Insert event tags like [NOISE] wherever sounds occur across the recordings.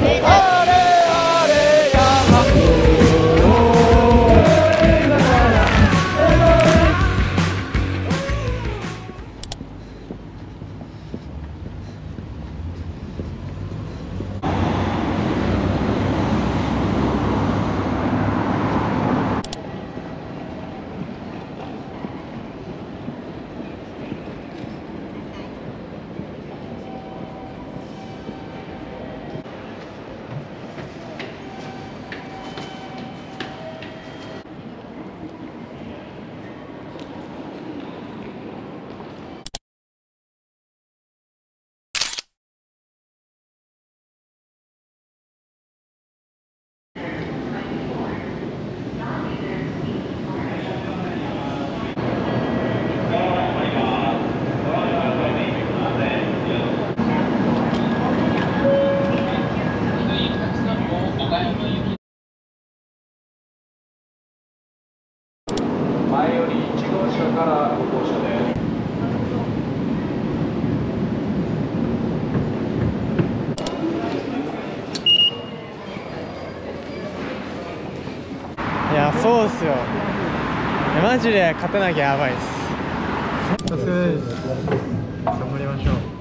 Hey, やそうっすよ。マジで勝たなきゃやばいっす。頑張りましょう。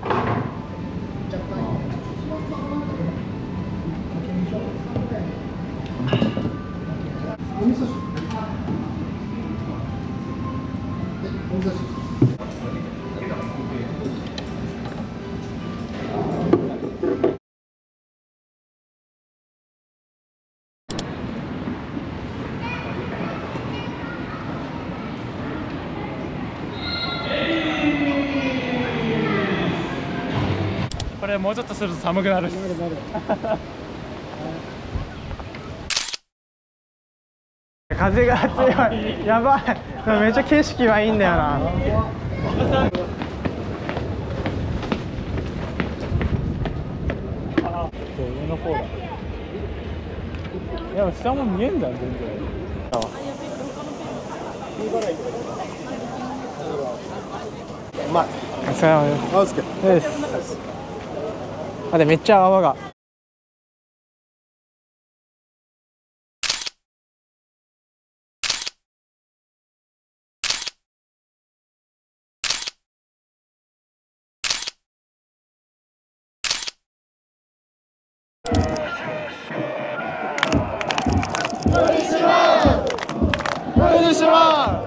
これもうちょっとすると寒くなる。[LAUGHS] 風が強い。やばい。めっちゃ景色はいいんだよな。上の方。だいや下も見えんだ全然。まいお疲れ。様です。あめっちゃ泡が。福島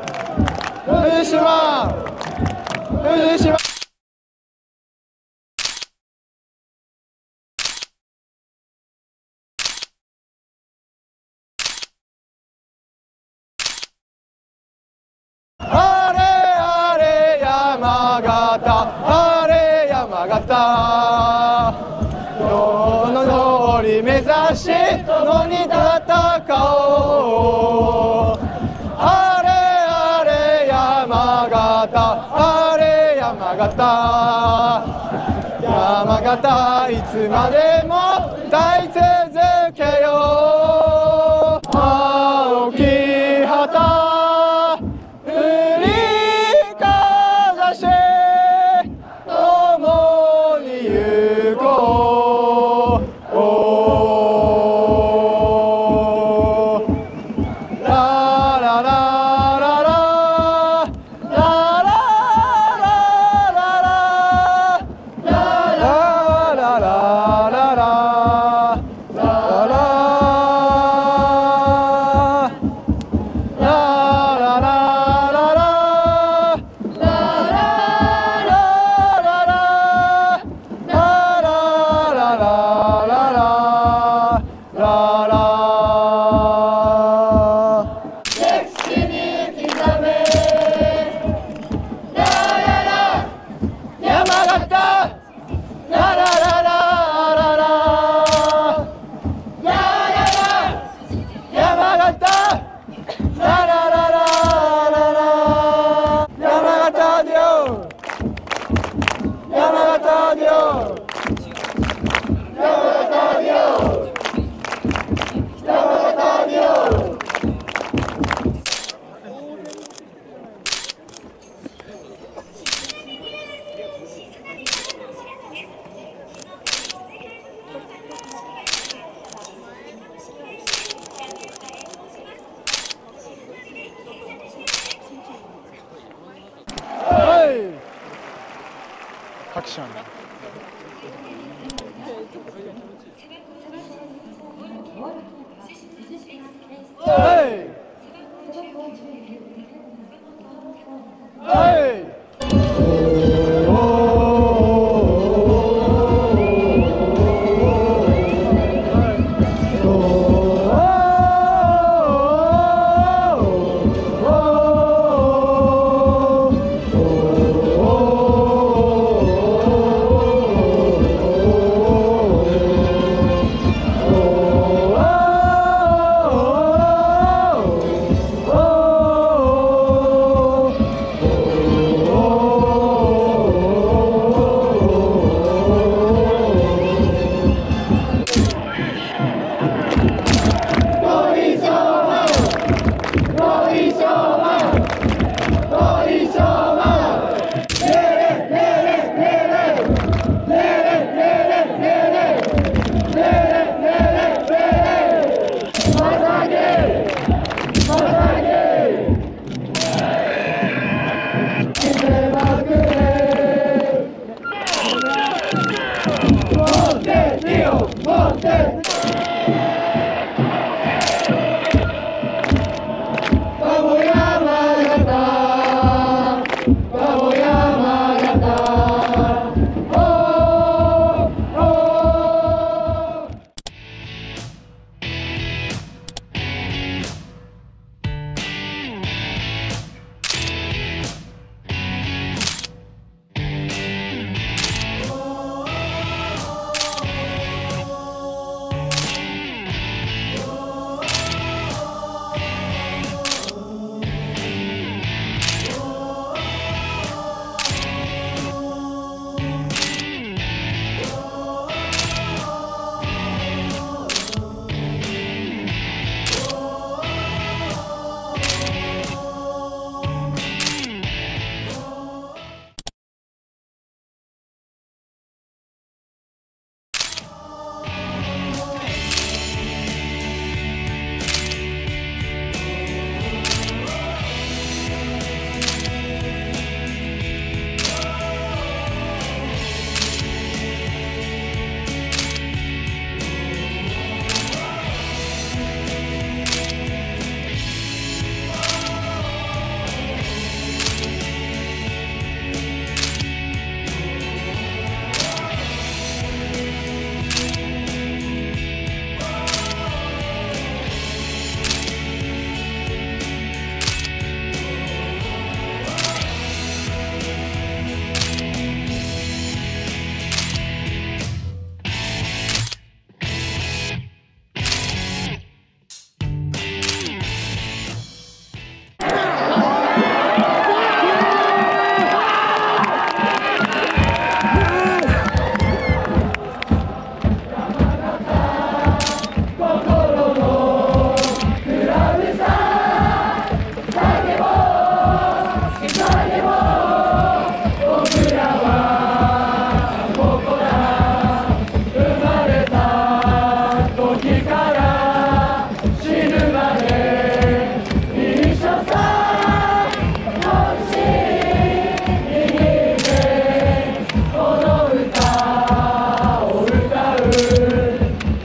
福島福島り目指し共に戦おうあれあれ山形あれ山形。山形いつまでも大絶各社の。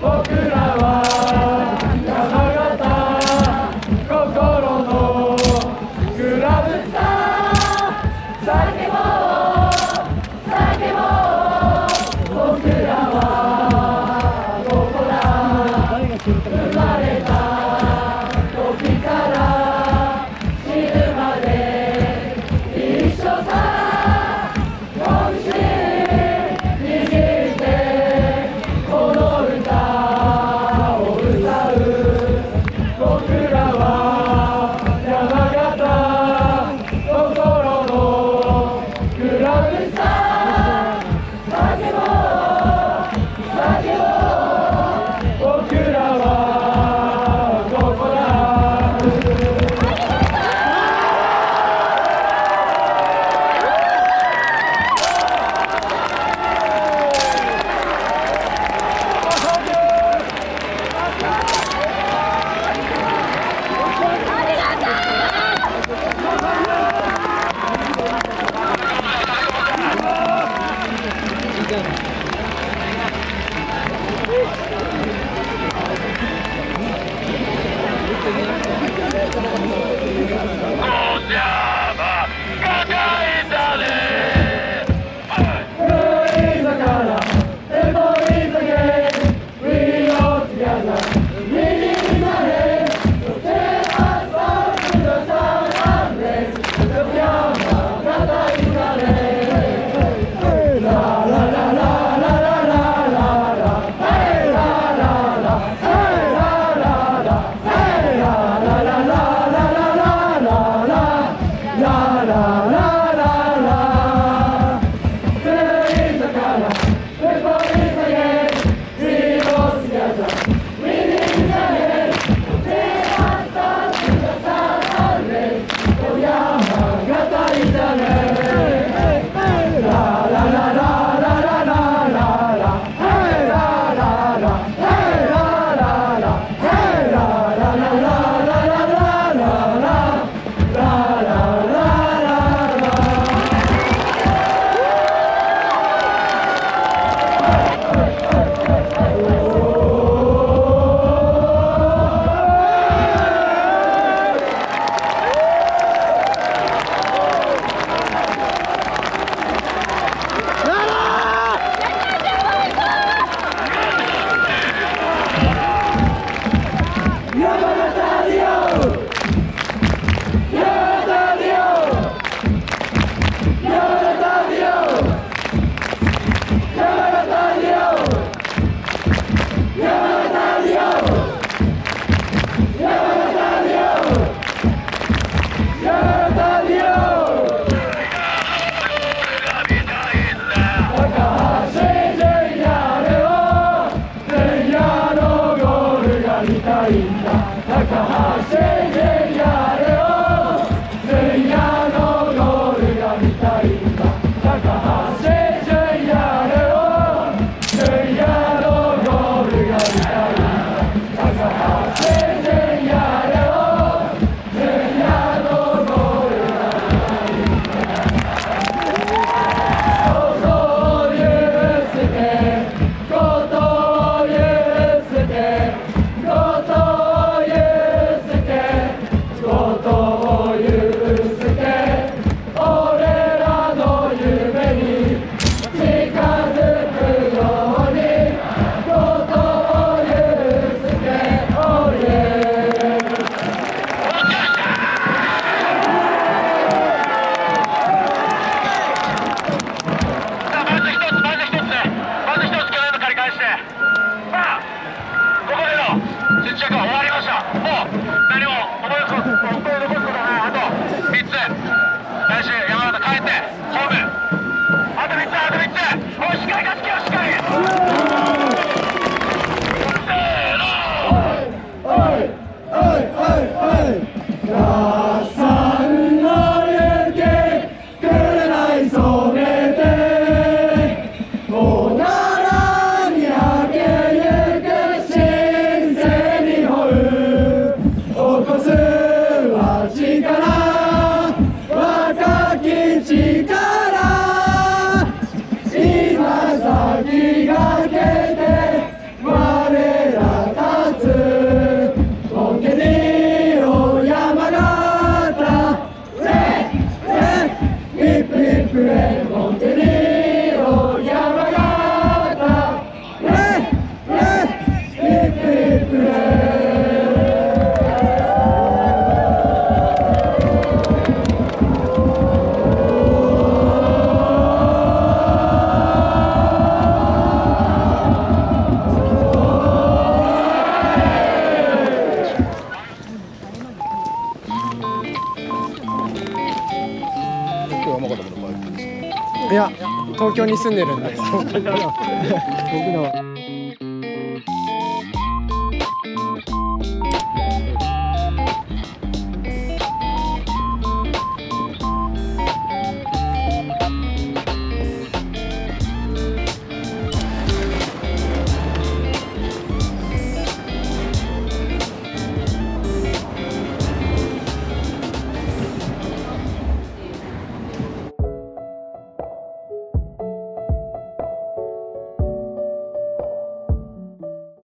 Okay. 東京に住んでるんで [LAUGHS] 僕の。